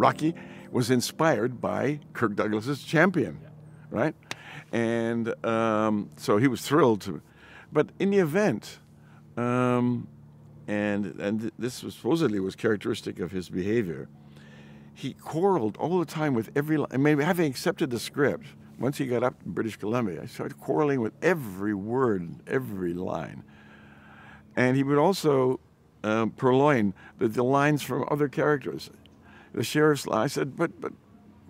Rocky was inspired by Kirk Douglas's Champion, right? And um, so he was thrilled to. But in the event, um, and and this was supposedly was characteristic of his behavior. He quarreled all the time with every. I mean, having accepted the script, once he got up in British Columbia, I started quarreling with every word, every line, and he would also um, purloin the, the lines from other characters. The sheriff's line. I said, but but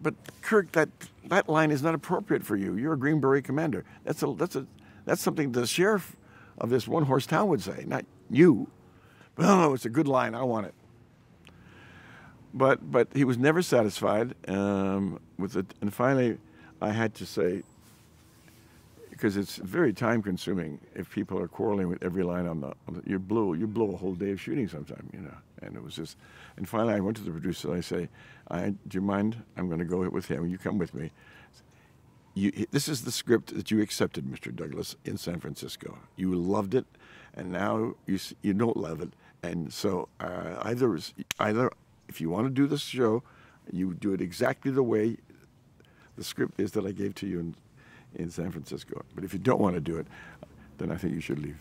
but Kirk, that that line is not appropriate for you. You're a Green Beret commander. That's a that's a that's something the sheriff of this one horse town would say, not you. But oh, it's a good line. I want it. But but he was never satisfied um, with it, and finally, I had to say, because it's very time consuming if people are quarreling with every line on the, on the, you blow you blow a whole day of shooting sometime you know and it was just and finally I went to the producer and I say I do you mind I'm going to go with him you come with me you, this is the script that you accepted Mr. Douglas in San Francisco you loved it and now you you don't love it and so uh, either either if you want to do this show you do it exactly the way the script is that I gave to you in, in San Francisco. But if you don't want to do it, then I think you should leave.